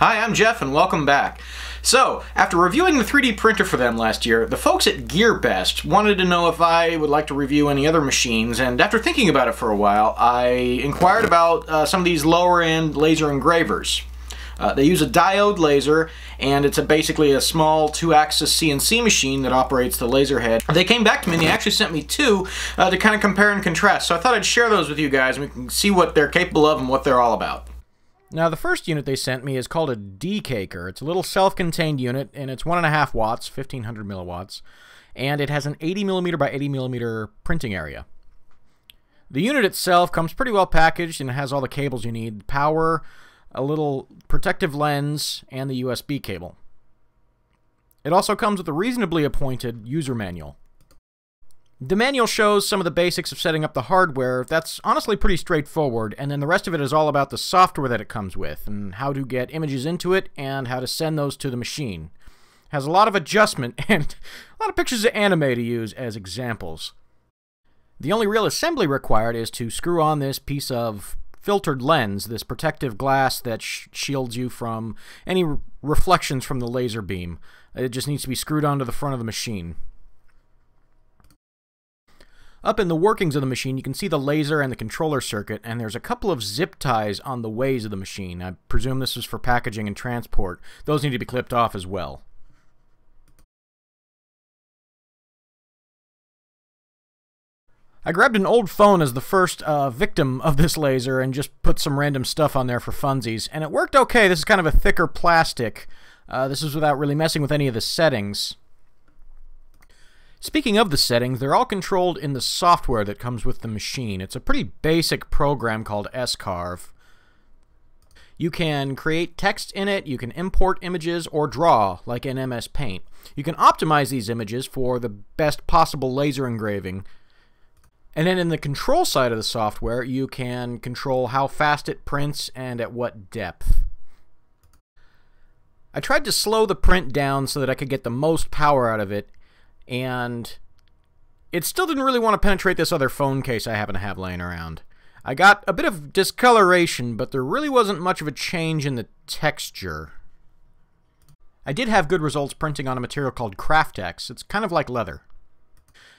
Hi, I'm Jeff and welcome back. So, after reviewing the 3D printer for them last year, the folks at GearBest wanted to know if I would like to review any other machines, and after thinking about it for a while, I inquired about uh, some of these lower-end laser engravers. Uh, they use a diode laser, and it's a basically a small two-axis CNC machine that operates the laser head. They came back to me and they actually sent me two uh, to kind of compare and contrast, so I thought I'd share those with you guys and we can see what they're capable of and what they're all about. Now, the first unit they sent me is called a Decaker. It's a little self-contained unit, and it's 1.5 watts, 1500 milliwatts, and it has an 80 millimeter by 80 millimeter printing area. The unit itself comes pretty well packaged and it has all the cables you need. Power, a little protective lens, and the USB cable. It also comes with a reasonably appointed user manual. The manual shows some of the basics of setting up the hardware. That's honestly pretty straightforward, and then the rest of it is all about the software that it comes with, and how to get images into it, and how to send those to the machine. It has a lot of adjustment, and a lot of pictures of anime to use as examples. The only real assembly required is to screw on this piece of filtered lens, this protective glass that sh shields you from any re reflections from the laser beam. It just needs to be screwed onto the front of the machine. Up in the workings of the machine, you can see the laser and the controller circuit, and there's a couple of zip ties on the ways of the machine. I presume this is for packaging and transport. Those need to be clipped off as well. I grabbed an old phone as the first uh, victim of this laser and just put some random stuff on there for funsies, and it worked okay. This is kind of a thicker plastic. Uh, this is without really messing with any of the settings. Speaking of the settings, they're all controlled in the software that comes with the machine. It's a pretty basic program called scarv. You can create text in it, you can import images, or draw, like in MS Paint. You can optimize these images for the best possible laser engraving. And then in the control side of the software, you can control how fast it prints and at what depth. I tried to slow the print down so that I could get the most power out of it, and it still didn't really want to penetrate this other phone case I happen to have laying around. I got a bit of discoloration, but there really wasn't much of a change in the texture. I did have good results printing on a material called Kraftex. It's kind of like leather.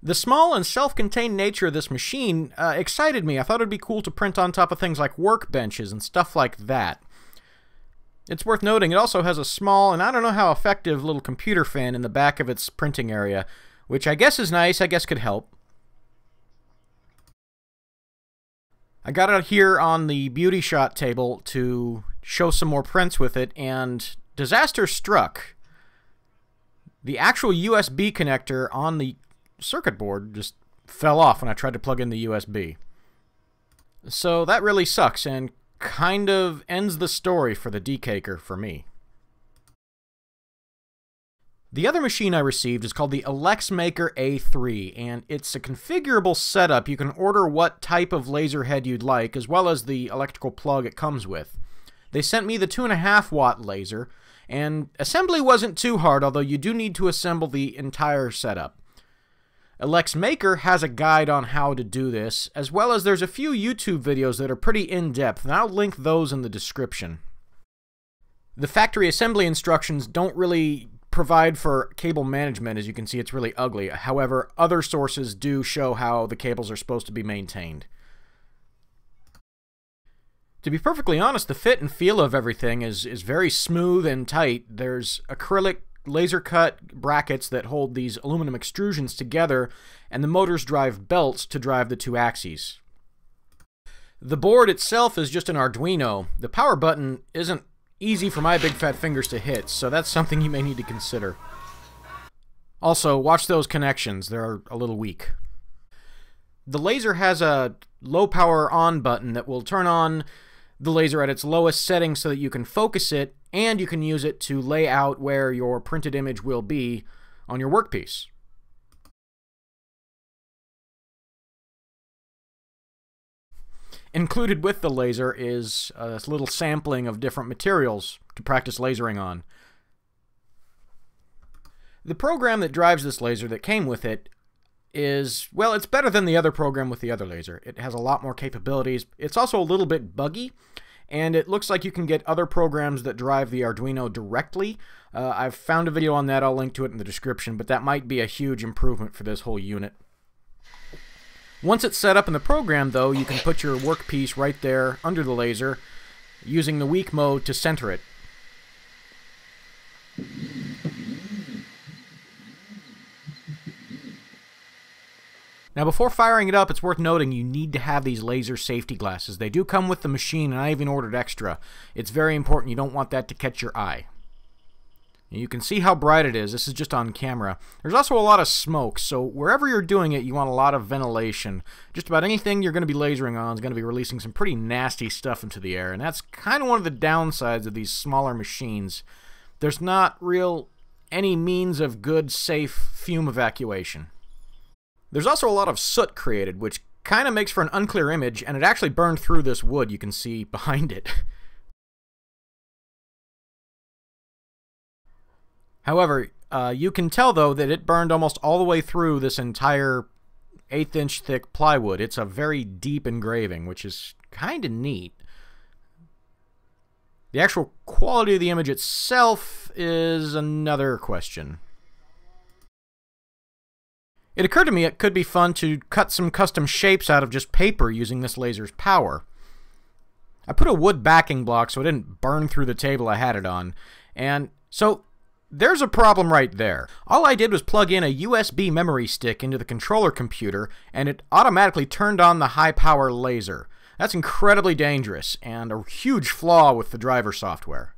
The small and self-contained nature of this machine uh, excited me. I thought it'd be cool to print on top of things like workbenches and stuff like that. It's worth noting it also has a small and I don't know how effective little computer fan in the back of its printing area, which I guess is nice, I guess could help. I got it here on the beauty shot table to show some more prints with it, and disaster struck. The actual USB connector on the circuit board just fell off when I tried to plug in the USB. So that really sucks, and kind of ends the story for the Decaker for me. The other machine I received is called the Eleksmaker A3, and it's a configurable setup. You can order what type of laser head you'd like, as well as the electrical plug it comes with. They sent me the 2.5 watt laser, and assembly wasn't too hard, although you do need to assemble the entire setup. Eleksmaker has a guide on how to do this, as well as there's a few YouTube videos that are pretty in-depth, and I'll link those in the description. The factory assembly instructions don't really provide for cable management, as you can see it's really ugly. However, other sources do show how the cables are supposed to be maintained. To be perfectly honest, the fit and feel of everything is, is very smooth and tight. There's acrylic laser cut brackets that hold these aluminum extrusions together, and the motors drive belts to drive the two axes. The board itself is just an Arduino. The power button isn't easy for my big fat fingers to hit, so that's something you may need to consider. Also, watch those connections, they're a little weak. The laser has a low power on button that will turn on the laser at its lowest setting so that you can focus it and you can use it to lay out where your printed image will be on your workpiece. Included with the laser is a little sampling of different materials to practice lasering on. The program that drives this laser that came with it is, well, it's better than the other program with the other laser. It has a lot more capabilities. It's also a little bit buggy, and it looks like you can get other programs that drive the Arduino directly. Uh, I've found a video on that, I'll link to it in the description, but that might be a huge improvement for this whole unit. Once it's set up in the program, though, you can put your workpiece right there under the laser, using the weak mode to center it. Now before firing it up, it's worth noting you need to have these laser safety glasses. They do come with the machine, and I even ordered extra. It's very important. You don't want that to catch your eye. You can see how bright it is. This is just on camera. There's also a lot of smoke, so wherever you're doing it, you want a lot of ventilation. Just about anything you're going to be lasering on is going to be releasing some pretty nasty stuff into the air, and that's kind of one of the downsides of these smaller machines. There's not real any means of good, safe fume evacuation. There's also a lot of soot created, which kind of makes for an unclear image, and it actually burned through this wood you can see behind it. However, uh, you can tell, though, that it burned almost all the way through this entire eighth inch thick plywood. It's a very deep engraving, which is kind of neat. The actual quality of the image itself is another question. It occurred to me it could be fun to cut some custom shapes out of just paper using this laser's power. I put a wood backing block so it didn't burn through the table I had it on, and so there's a problem right there. All I did was plug in a USB memory stick into the controller computer, and it automatically turned on the high power laser. That's incredibly dangerous, and a huge flaw with the driver software.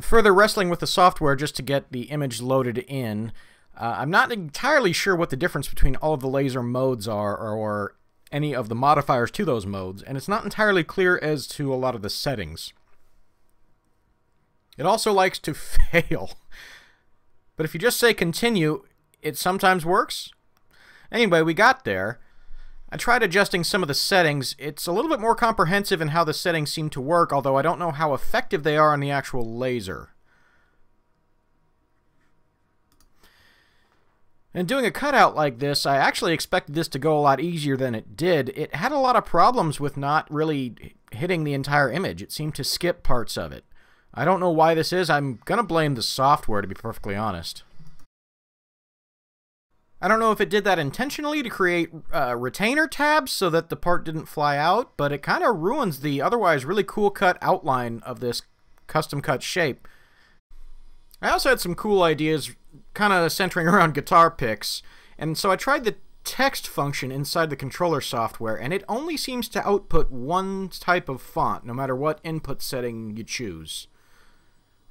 Further wrestling with the software just to get the image loaded in. Uh, I'm not entirely sure what the difference between all of the laser modes are or, or any of the modifiers to those modes, and it's not entirely clear as to a lot of the settings. It also likes to fail. But if you just say continue, it sometimes works. Anyway, we got there. I tried adjusting some of the settings. It's a little bit more comprehensive in how the settings seem to work, although I don't know how effective they are on the actual laser. And doing a cutout like this, I actually expected this to go a lot easier than it did. It had a lot of problems with not really hitting the entire image. It seemed to skip parts of it. I don't know why this is. I'm going to blame the software, to be perfectly honest. I don't know if it did that intentionally to create uh, retainer tabs so that the part didn't fly out, but it kind of ruins the otherwise really cool cut outline of this custom cut shape. I also had some cool ideas kind of centering around guitar picks, and so I tried the text function inside the controller software, and it only seems to output one type of font, no matter what input setting you choose.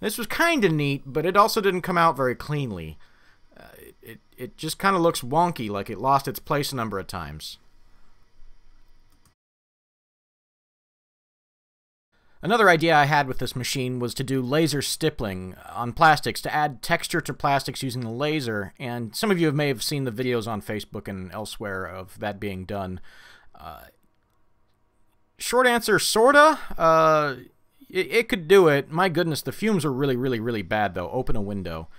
This was kind of neat, but it also didn't come out very cleanly it, it just kind of looks wonky, like it lost its place a number of times. Another idea I had with this machine was to do laser stippling on plastics, to add texture to plastics using the laser, and some of you may have seen the videos on Facebook and elsewhere of that being done. Uh, short answer, sorta. Uh, it, it could do it. My goodness, the fumes are really, really, really bad, though. Open a window.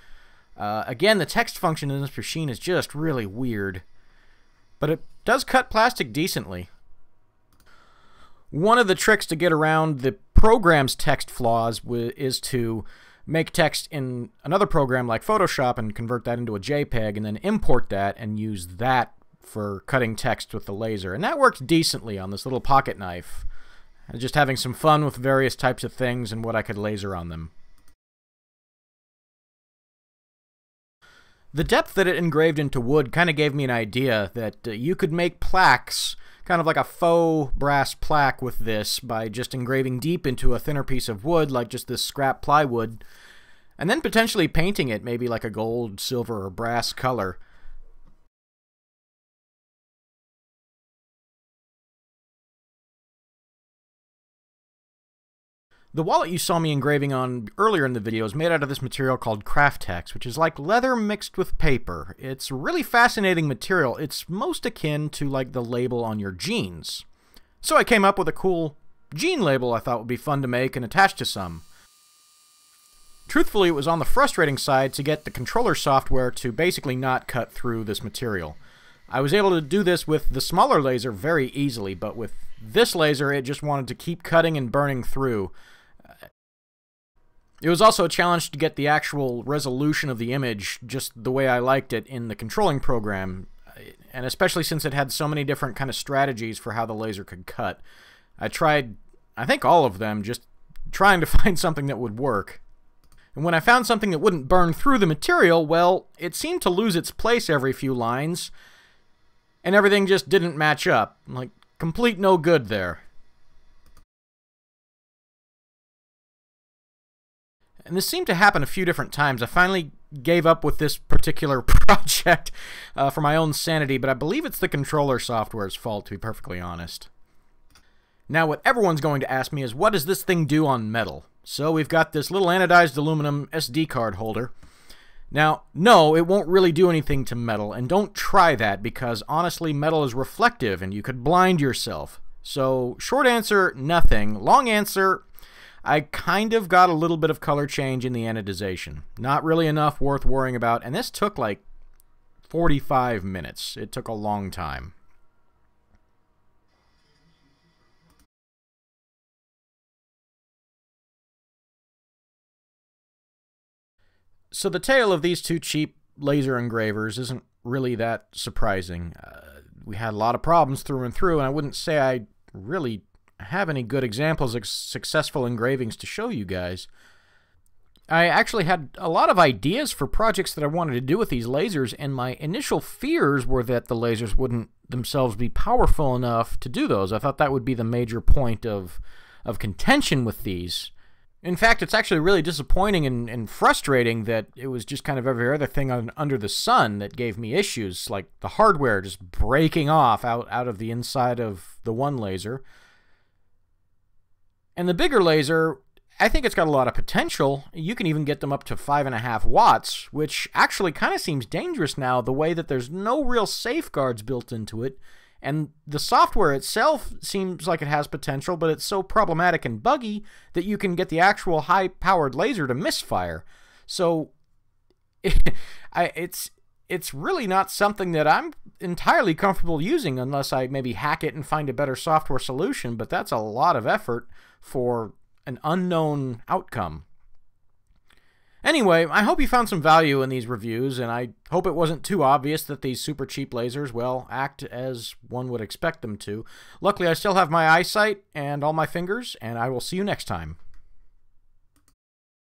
Uh, again, the text function in this machine is just really weird. But it does cut plastic decently. One of the tricks to get around the program's text flaws is to make text in another program like Photoshop and convert that into a JPEG and then import that and use that for cutting text with the laser. And that worked decently on this little pocket knife. Just having some fun with various types of things and what I could laser on them. The depth that it engraved into wood kind of gave me an idea that uh, you could make plaques, kind of like a faux brass plaque with this, by just engraving deep into a thinner piece of wood, like just this scrap plywood, and then potentially painting it maybe like a gold, silver, or brass color. The wallet you saw me engraving on earlier in the video is made out of this material called Kraftex, which is like leather mixed with paper. It's really fascinating material. It's most akin to like the label on your jeans. So I came up with a cool jean label I thought would be fun to make and attach to some. Truthfully, it was on the frustrating side to get the controller software to basically not cut through this material. I was able to do this with the smaller laser very easily, but with this laser, it just wanted to keep cutting and burning through. It was also a challenge to get the actual resolution of the image just the way I liked it in the controlling program, and especially since it had so many different kind of strategies for how the laser could cut. I tried, I think all of them, just trying to find something that would work. And when I found something that wouldn't burn through the material, well, it seemed to lose its place every few lines, and everything just didn't match up. Like, complete no good there. And this seemed to happen a few different times. I finally gave up with this particular project uh, for my own sanity, but I believe it's the controller software's fault, to be perfectly honest. Now, what everyone's going to ask me is, what does this thing do on metal? So we've got this little anodized aluminum SD card holder. Now, no, it won't really do anything to metal, and don't try that because honestly, metal is reflective and you could blind yourself. So, short answer, nothing. Long answer, I kind of got a little bit of color change in the anodization. Not really enough worth worrying about, and this took like 45 minutes. It took a long time. So the tale of these two cheap laser engravers isn't really that surprising. Uh, we had a lot of problems through and through, and I wouldn't say I really have any good examples of successful engravings to show you guys. I actually had a lot of ideas for projects that I wanted to do with these lasers, and my initial fears were that the lasers wouldn't themselves be powerful enough to do those. I thought that would be the major point of, of contention with these. In fact, it's actually really disappointing and, and frustrating that it was just kind of every other thing on, under the sun that gave me issues, like the hardware just breaking off out, out of the inside of the one laser. And the bigger laser, I think it's got a lot of potential. You can even get them up to 5.5 watts, which actually kind of seems dangerous now, the way that there's no real safeguards built into it. And the software itself seems like it has potential, but it's so problematic and buggy that you can get the actual high powered laser to misfire. So I, it's it's really not something that I'm entirely comfortable using unless I maybe hack it and find a better software solution, but that's a lot of effort for an unknown outcome. Anyway, I hope you found some value in these reviews, and I hope it wasn't too obvious that these super cheap lasers, well, act as one would expect them to. Luckily, I still have my eyesight and all my fingers, and I will see you next time.